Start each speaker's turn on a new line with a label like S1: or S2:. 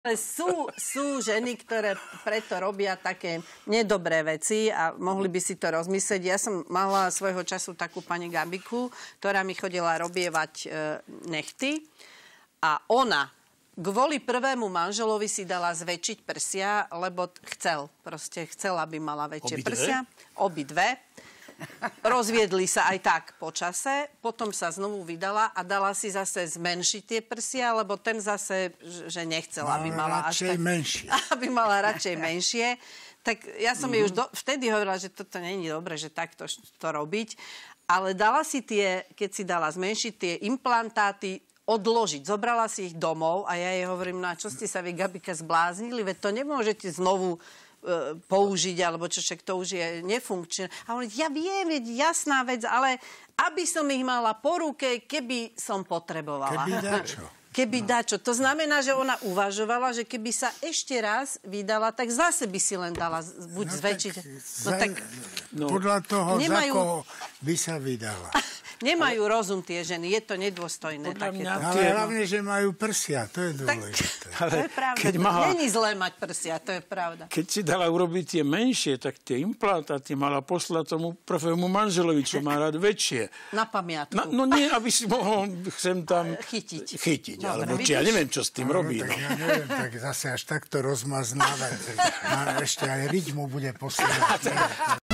S1: Ale sú, sú ženy, ktoré preto robia také nedobré veci a mohli by si to rozmyslieť. Ja som mala svojho času takú pani Gabiku, ktorá mi chodila robievať e, nechty a ona kvôli prvému manželovi si dala zväčšiť prsia, lebo chcel. Proste chcel, aby mala väčšie
S2: Obidve?
S1: prsia. Obidve. Rozviedli sa aj tak po čase, potom sa znovu vydala a dala si zase zmenšiť tie prsia, lebo ten zase, že nechcela, aby mala až
S3: radšej
S1: tak,
S3: menšie.
S1: aby mala radšej menšie. Tak ja som jej už do, vtedy hovorila, že toto není dobre, že takto to robiť. Ale dala si tie, keď si dala zmenšiť tie implantáty, odložiť. Zobrala si ich domov a ja jej hovorím, no a čo ste sa vy, Gabika, zbláznili? Veď to nemôžete znovu použiť, alebo čo však to už je nefunkčné. A on, ja viem, veď jasná vec, ale aby som ich mala po ruke, keby som potrebovala.
S3: Keby dačo.
S1: Keby dačo. To znamená, že ona uvažovala, že keby sa ešte raz vydala, tak zase by si len dala buď no zväčšiť. No
S3: za-
S1: tak
S3: Podľa toho,
S1: Nemajú-
S3: za koho by sa vydala.
S1: Nemajú rozum tie ženy. Je to nedôstojné
S2: Podľa mňa-
S1: takéto.
S3: Ale hlavne, že majú prsia, to je
S1: Tak,
S3: dôležité.
S1: to je pravda.
S2: keď mala-
S1: Není zlé mať prsia, to je pravda.
S2: Keď si dala urobiť tie menšie, tak tie implantáty mala poslať tomu prvému manželovi, čo má rád väčšie.
S1: Na pamiatku.
S2: No, no nie, aby si mohol sem tam
S1: Chytiť.
S2: chytiť
S1: Dobre,
S2: alebo či ja neviem, čo s tým robí.
S3: No,
S2: No.
S3: tak ja neviem, tak zase až takto rozmaznávať. Ešte aj ryť mu bude posielať.